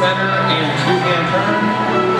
center and two-hand turn.